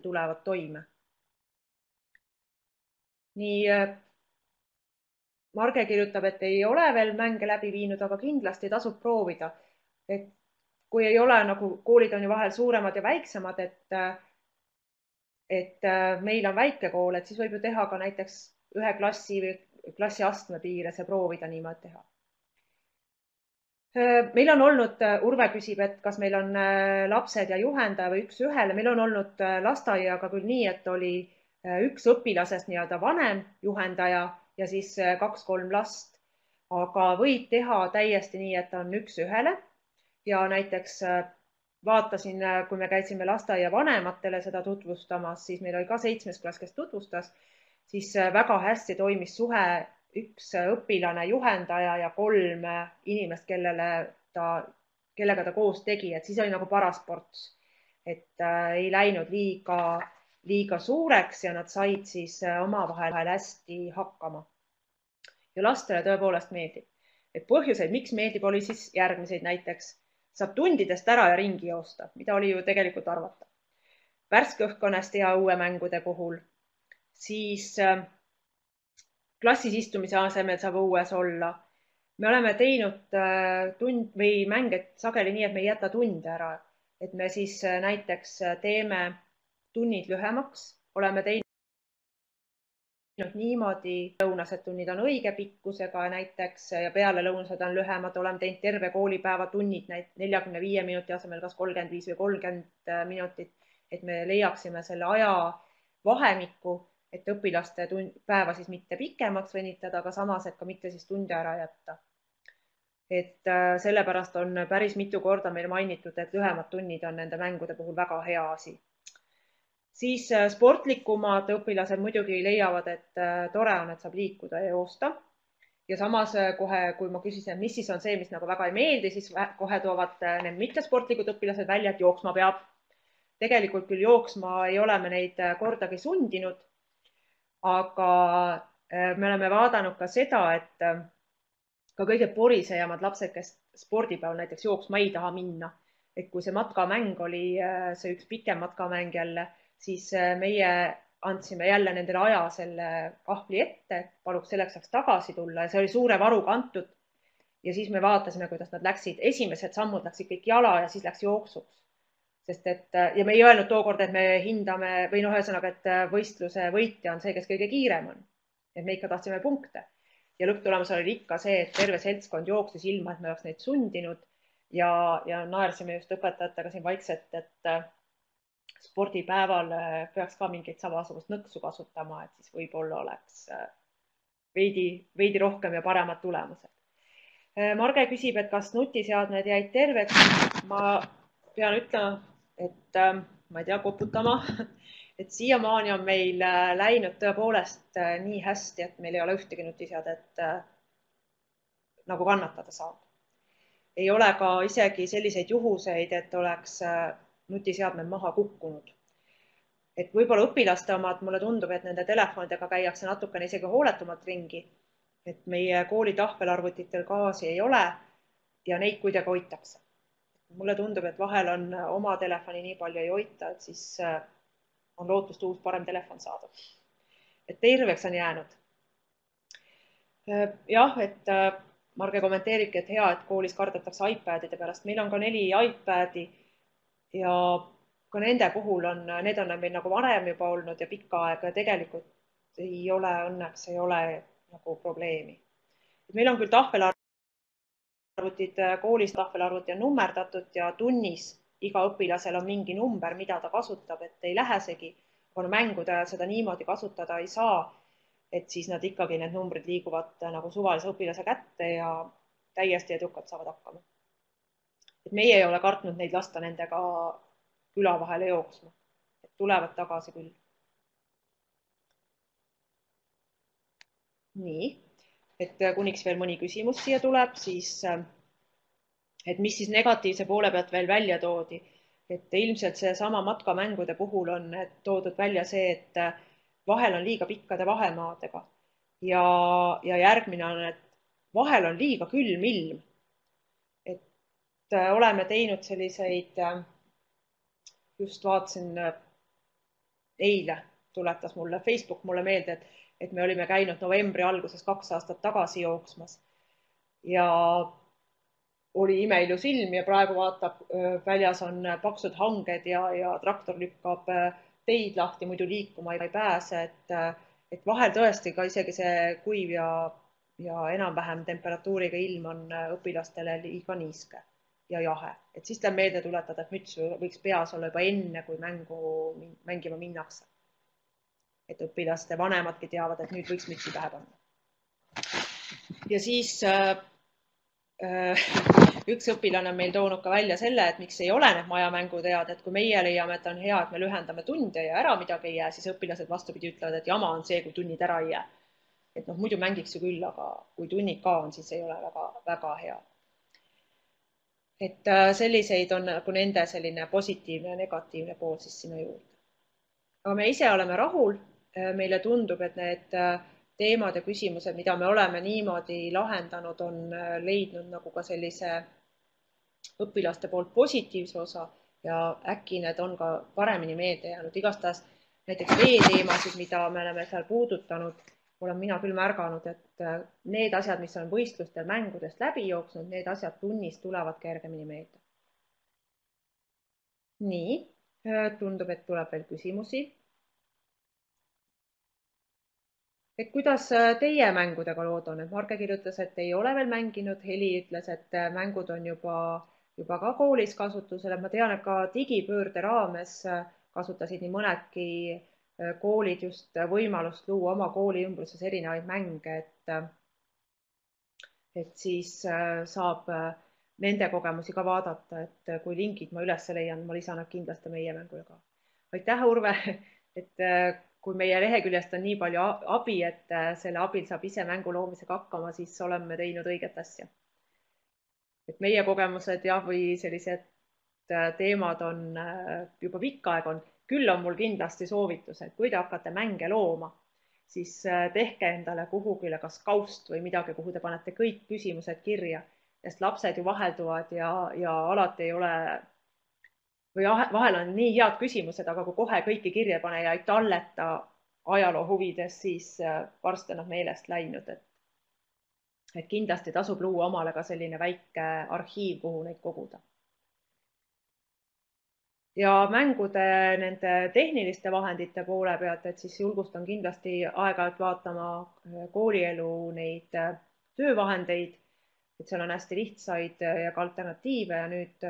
Tulevad toime. nii Marge kirjutab, et ei ole veel mänge läbi viinud, aga kindlasti tasub proovida. et kui ei ole nagu koolid on ju vahel suuremad ja väiksemad, et et meil on väike kool, et siis võib ju teha ka näiteks ühe klassi või klassiastme piires ja proovida niimoodi teha meil on olnud, Urve küsib, et kas meil on lapsed ja juhendaja või üks-ühele, meil on olnud lasteaiaga küll nii, et oli üks õpilasest nii-öelda vanem juhendaja ja siis kaks-kolm last. aga võib teha täiesti nii, et on üks-ühele ja näiteks vaatasin, kui me käisime lasteaia vanematele seda tutvustamas, siis meil oli ka seitsmes klass, kes tutvustas, siis väga hästi toimis suhe üks õpilane, juhendaja ja kolm inimest, kellele ta, kellega ta koos tegi, et siis oli nagu paras ports. et äh, ei läinud liiga, liiga suureks ja nad said siis äh, omavahel hästi hakkama. ja lastele tõepoolest meeldib. et põhjuseid, miks meeldib, oli siis järgmiseid, näiteks saab tundidest ära ja ringi joosta, mida oli ju tegelikult arvata. värske õhkkonnast ja õuemängude puhul, siis äh, klassis istumise asemel saab õues olla. me oleme teinud äh, tund või mänge sageli nii, et me ei jäta tunde ära, et me siis äh, näiteks äh, teeme tunnid lühemaks, oleme teinud niimoodi, lõunased tunnid on õige pikkusega näiteks ja pealelõunased on lühemad, oleme teinud terve koolipäeva tunnid neljakümne viie minuti asemel kas kolmkümmend viis või kolmkümmend minutit, et me leiaksime selle aja vahemiku et õpilaste tund, päeva siis mitte pikemaks venitada, aga samas, et ka mitte siis tunde ära jätta. et äh, sellepärast on päris mitu korda meil mainitud, et lühemad tunnid on nende mängude puhul väga hea asi. siis äh, sportlikumad õpilased muidugi leiavad, et äh, tore on, et saab liikuda ja joosta. ja samas kohe, kui ma küsisin, mis siis on see, mis nagu väga ei meeldi, siis kohe toovad need mittesportlikud õpilased välja, et jooksma peab. tegelikult küll jooksma ei ole me neid kordagi sundinud aga äh, me oleme vaadanud ka seda, et äh, ka kõige porisejamad lapsed, kes spordipäeval näiteks jooksma ei taha minna, et kui see matkamäng oli äh, see üks pikem matkamäng jälle, siis meie andsime jälle nendele aja selle kahvli ette, paluks selleks ajaks tagasi tulla ja see oli suure varuga antud. ja siis me vaatasime, kuidas nad läksid, esimesed sammud läksid kõik jala ja siis läks jooksuks sest et ja me ei öelnud tookord, et me hindame või noh, ühesõnaga, et võistluse võitja on see, kes kõige kiirem on. et me ikka tahtsime punkte ja lõpptulemus oli ikka see, et terve seltskond jooksis ilma, et me oleks neid sundinud ja, ja naersime just õpetajatega siin vaikselt, et äh, spordipäeval äh, peaks ka mingit samasugust nõksu kasutama, et siis võib-olla oleks äh, veidi, veidi rohkem ja paremad tulemused. Marge küsib, et kas nutiseadmed jäid terveks. ma pean ütlema, et ähm, ma ei tea, koputama, et siiamaani on meil äh, läinud tõepoolest äh, nii hästi, et meil ei ole ühtegi nutiseadet äh, nagu kannatada saanud. ei ole ka isegi selliseid juhuseid, et oleks nutiseadmed maha kukkunud. et võib-olla õpilaste omad, mulle tundub, et nende telefonidega käiakse natukene isegi hooletumalt ringi. et meie kooli tahvelarvutitel gaasi ei ole ja neid kuidagi hoitakse. Mulle tundub, et vahel on oma telefoni nii palju ei hoita, et siis on lootust uus parem telefon saada. et terveks on jäänud. jah, et Marge kommenteeribki, et hea, et koolis kardetakse iPadide pärast, meil on ka neli iPadi ja ka nende puhul on, need on meil nagu varem juba olnud ja pikka aega ja tegelikult ei ole, õnneks ei ole nagu probleemi. meil on küll tahvelarvutid, koolis tahvelarvuti on nummerdatud ja tunnis iga õpilasel on mingi number, mida ta kasutab, et ei lähesegi, kuna mängude ajal seda niimoodi kasutada ei saa et siis nad ikkagi, need numbrid liiguvad nagu suvalise õpilase kätte ja täiesti edukalt saavad hakkama. et meie ei ole kartnud neid lasta nendega küla vahele jooksma, et tulevad tagasi küll. nii, et kuniks veel mõni küsimus siia tuleb, siis et mis siis negatiivse poole pealt veel välja toodi, et ilmselt seesama matkamängude puhul on toodud välja see, et vahel on liiga pikkade vahemaadega ja, ja järgmine on, et vahel on liiga külm ilm. et äh, oleme teinud selliseid, äh, just vaatasin äh, eile tuletas mulle Facebook mulle meelde, et, et me olime käinud novembri alguses kaks aastat tagasi jooksmas ja oli imeilus ilm ja praegu vaatab, väljas on paksud hanged ja, ja traktor lükkab teid lahti, muidu liikuma ei pääse, et, et vahel tõesti ka isegi see kuiv ja, ja enam-vähem temperatuuriga ilm on õpilastele liiga niiske ja jahe, et siis tuleb meelde tuletada, et müts võiks peas olla juba enne, kui mängu, mängima minnakse. Et õpilaste vanemadki teavad, et nüüd võiks mütsi pähe panna. ja siis äh, äh üks õpilane on meil toonud ka välja selle, et miks ei ole need majamängud head, et kui meie leiame, et on hea, et me lühendame tunde ja ära midagi ei jää, siis õpilased vastupidi ütlevad, et jama on see, kui tunnid ära ei jää. et noh, muidu mängiks ju küll, aga kui tunnid ka on, siis ei ole väga-väga hea. et äh, selliseid on nagu nende selline positiivne ja negatiivne pool siis sinna juurde. aga me ise oleme rahul, meile tundub, et need äh, teemad ja küsimused, mida me oleme niimoodi lahendanud, on äh, leidnud nagu ka sellise õpilaste poolt positiivse osa ja äkki need on ka paremini meelde jäänud. igastahes näiteks veeteemasid, mida me oleme seal puudutanud, olen mina küll märganud, et äh, need asjad, mis on võistlustel mängudest läbi jooksnud, need asjad tunnis tulevad kergemini meelde. nii, äh, tundub, et tuleb veel küsimusi et kuidas äh, teie mängudega lood on, et Marge kirjutas, et ei ole veel mänginud, Heli ütles, et äh, mängud on juba, juba ka koolis kasutusel, et ma tean, et ka digipöörde raames äh, kasutasid nii mõnedki koolid just võimalust luua oma kooli ümbruses erinevaid mänge, et et siis saab nende kogemusi ka vaadata, et kui lingid ma üles leian, ma lisan nad kindlasti meie mängule ka. aitäh, Urve, et kui meie leheküljest on nii palju abi, et äh, selle abil saab ise mängu loomisega hakkama, siis oleme teinud õiget asja. et meie kogemused jah, või sellised äh, teemad on äh, juba pikka aega on, küll on mul kindlasti soovitus, et kui te hakkate mänge looma, siis tehke endale kuhugile kas kaust või midagi, kuhu te panete kõik küsimused kirja, sest lapsed ju vahelduvad ja, ja alati ei ole või vahel on nii head küsimused, aga kui kohe kõiki kirja ei pane ja ei talleta ajaloo huvides, siis äh, varsti on nad meelest läinud, et et kindlasti tasub luua omale ka selline väike arhiiv, kuhu neid koguda. ja mängude nende tehniliste vahendite poole pealt, et siis julgustan kindlasti aeg-ajalt vaatama äh, koolielu neid äh, töövahendeid, et seal on hästi lihtsaid ja ka alternatiive ja nüüd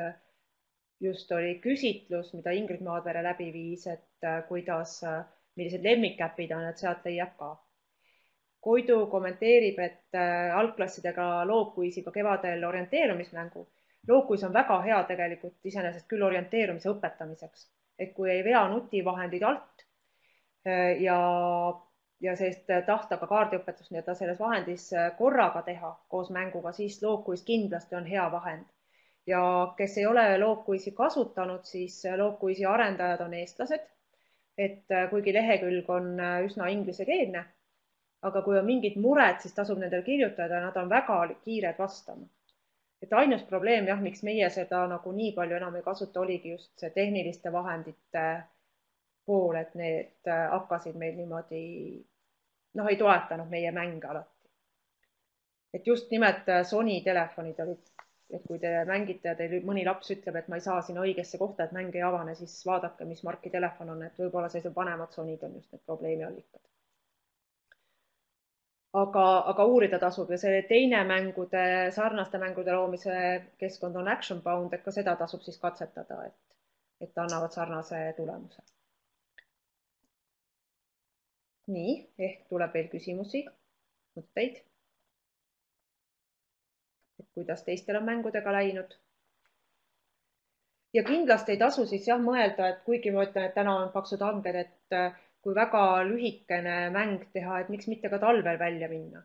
just oli küsitlus, mida Ingrid Maadvere läbi viis, et äh, kuidas, äh, millised lemmikäpid on, et sealt leiab ka. Koidu kommenteerib, et äh, algklassidega loobkuis juba kevadel orienteerumismängu. loobkuis on väga hea tegelikult iseenesest küll orienteerumise õpetamiseks, et kui ei vea nutivahendid alt ja, ja sellist tahta ka kaardiõpetust nii-öelda selles vahendis korraga teha koos mänguga, siis loogkuis kindlasti on hea vahend. Ja kes ei ole loogkuisi kasutanud, siis loogkuisi arendajad on eestlased. et kuigi lehekülg on üsna inglisekeelne, aga kui on mingid mured, siis tasub nendele kirjutada, nad on väga kiired vastama et ainus probleem jah, miks meie seda nagu nii palju enam ei kasuta, oligi just see tehniliste vahendite pool, et need äh, hakkasid meil niimoodi, noh, ei toetanud meie mänge alati. et just nimelt äh, Sony telefonid olid, et kui te mängite ja teil mõni laps ütleb, et ma ei saa sinna õigesse kohta, et mäng ei avane, siis vaadake, mis marki telefon on, et võib-olla sellised vanemad Sonyd on just need probleemi allikad aga, aga uurida tasub ja see teine mängude, sarnaste mängude loomise keskkond on Action Bound, et ka seda tasub siis katsetada, et, et annavad sarnase tulemuse. nii, ehk tuleb veel küsimusi, mõtteid? Kuidas teistel on mängudega läinud? ja kindlasti ei tasu siis jah mõelda, et kuigi ma ütlen, et täna on paksud hanged, et kui väga lühikene mäng teha, et miks mitte ka talvel välja minna.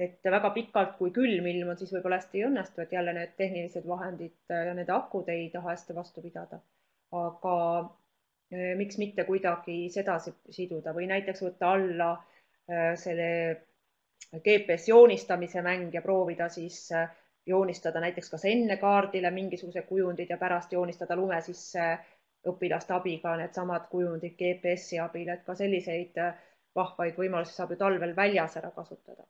et väga pikalt, kui külm ilm on, siis võib-olla hästi ei õnnestu, et jälle need tehnilised vahendid ja need akud ei taha hästi vastu pidada. aga eh, miks mitte kuidagi sedasi siduda või näiteks võtta alla selle GPS joonistamise mäng ja proovida siis eh, joonistada näiteks kas enne kaardile mingisugused kujundid ja pärast joonistada lume sisse õpilaste abiga needsamad kujundid GPS-i abil, et ka selliseid äh, vahvaid võimalusi saab ju talvel väljas ära kasutada.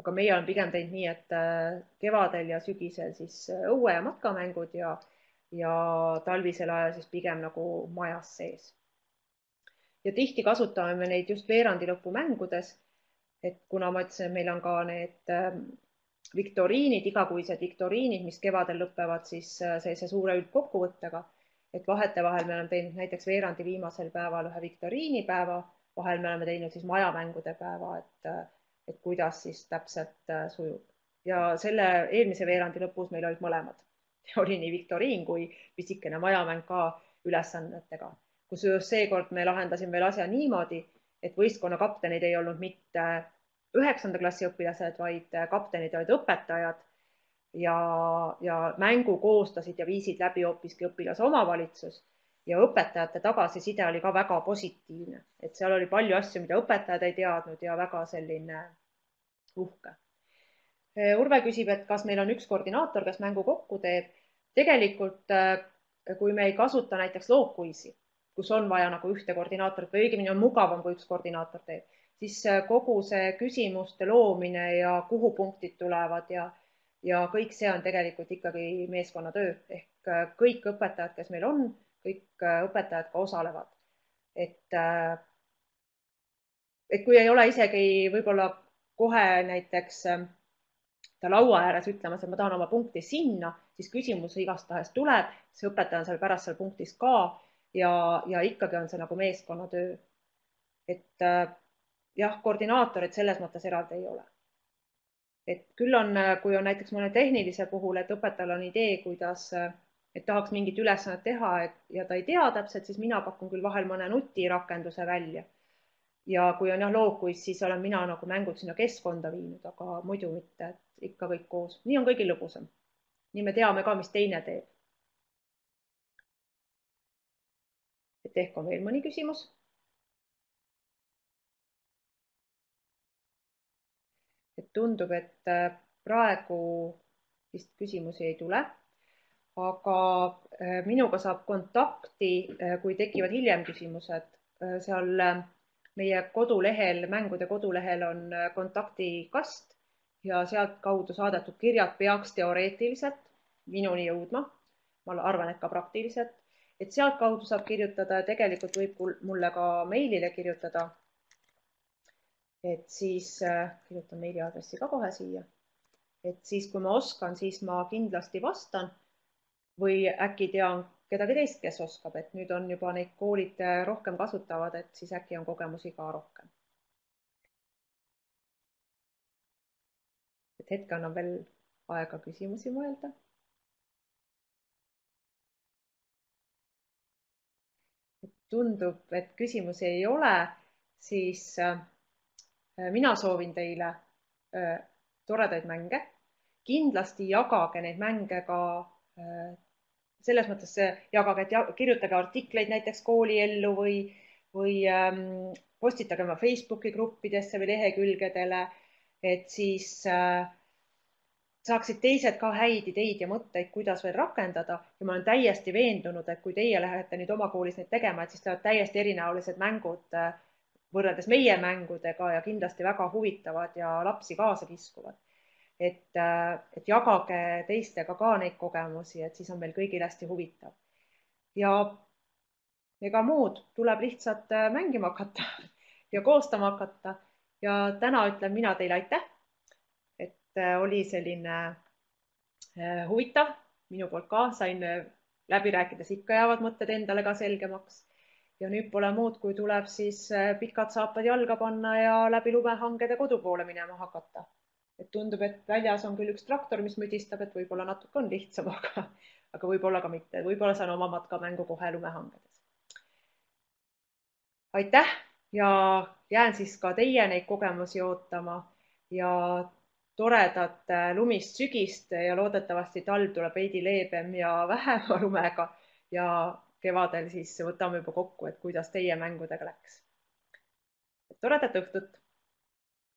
aga meie oleme pigem teinud nii, et äh, kevadel ja sügisel siis äh, õue ja matkamängud ja, ja talvisel ajal siis pigem nagu majas sees. ja tihti kasutame me neid just veerandi lõpu mängudes. et kuna ma ütlesin, et meil on ka need viktoriinid, igakuised viktoriinid, mis kevadel lõpevad siis sellise suure üldkokkuvõttega et vahetevahel me oleme teinud näiteks veerandi viimasel päeval ühe viktoriinipäeva, vahel me oleme teinud siis majamängude päeva, et, et kuidas siis täpselt äh, sujub. ja selle eelmise veerandi lõpus meil olid mõlemad. oli nii viktoriin kui pisikene majamäng ka ülesannetega, kusjuures seekord me lahendasime veel asja niimoodi, et võistkonna kaptenid ei olnud mitte üheksanda klassi õpilased, vaid kaptenid olid õpetajad ja, ja mängu koostasid ja viisid läbi hoopiski õpilase omavalitsus ja õpetajate tagasiside oli ka väga positiivne, et seal oli palju asju, mida õpetajad ei teadnud ja väga selline uhke. Urve küsib, et kas meil on üks koordinaator, kes mängu kokku teeb. tegelikult kui me ei kasuta näiteks loogkuisi, kus on vaja nagu ühte koordinaatorit või õigemini on mugavam, kui üks koordinaator teeb, siis kogu see küsimuste loomine ja kuhu punktid tulevad ja ja kõik see on tegelikult ikkagi meeskonnatöö ehk äh, kõik õpetajad, kes meil on, kõik äh, õpetajad ka osalevad. et, äh, et kui ei ole isegi võib-olla kohe näiteks ta laua ääres ütlemas, et ma tahan oma punkti sinna, siis küsimus igastahes tuleb, see õpetaja on seal pärast seal punktis ka ja, ja ikkagi on see nagu meeskonnatöö. et jah, koordinaatorit selles mõttes eraldi ei ole et küll on, kui on näiteks mõne tehnilise puhul, et õpetajal on idee, kuidas, et tahaks mingit ülesannet teha, et ja ta ei tea täpselt, siis mina pakun küll vahel mõne nutirakenduse välja. ja kui on jah loogkuis, siis olen mina nagu mängud sinna keskkonda viinud, aga muidu mitte, et ikka kõik koos, nii on kõigil lõbusam. nii me teame ka, mis teine teeb. et ehk on veel mõni küsimus tundub, et äh, praegu vist küsimusi ei tule. aga äh, minuga saab kontakti, äh, kui tekivad hiljem küsimused. seal meie kodulehel, mängude kodulehel on kontaktikast ja sealtkaudu saadetud kirjad peaks teoreetiliselt minuni jõudma. ma arvan, et ka praktiliselt, et sealtkaudu saab kirjutada ja tegelikult võib mulle ka meilile kirjutada et siis äh, kirjutan meiliaadressi ka kohe siia. et siis, kui ma oskan, siis ma kindlasti vastan või äkki tean kedagi teist, kes oskab, et nüüd on juba neid koolid äh, rohkem kasutavad, et siis äkki on kogemusi ka rohkem. et hetke annan veel aega küsimusi mõelda. tundub, et küsimusi ei ole, siis äh, mina soovin teile toredaid mänge. kindlasti jagage neid mänge ka selles mõttes jagage, et kirjutage artikleid näiteks kooliellu või, või ähm, postitage oma Facebooki gruppidesse või lehekülgedele, et siis äh, saaksid teised ka häid ideid ja mõtteid, kuidas veel rakendada ja ma olen täiesti veendunud, et kui teie lähete nüüd oma koolis neid tegema, et siis tulevad täiesti erinäolised mängud äh, võrreldes meie mängudega ja kindlasti väga huvitavad ja lapsi kaasa kiskuvad. et, äh, et jagage teistega ka neid kogemusi, et siis on meil kõigil hästi huvitav. ja ega muud, tuleb lihtsalt äh, mängima hakata ja koostama hakata ja täna ütlen mina teile aitäh. et äh, oli selline huvitav minu poolt ka, sain läbi rääkides ikka jäävad mõtted endale ka selgemaks. Ja nüüd pole muud, kui tuleb siis pikad saapad jalga panna ja läbi lumehangede kodu poole minema hakata. et tundub, et väljas on küll üks traktor, mis müdistab, et võib-olla natuke on lihtsam, aga, aga võib-olla ka mitte, võib-olla saan oma matkamängu kohe lumehangedes. Aitäh! Ja jään siis ka teie neid kogemusi ootama ja toredat äh, lumist sügist ja loodetavasti talv tuleb veidi leebem ja vähema lumega ja kevadel siis võtame juba kokku, et kuidas teie mängudega läks. toredat õhtut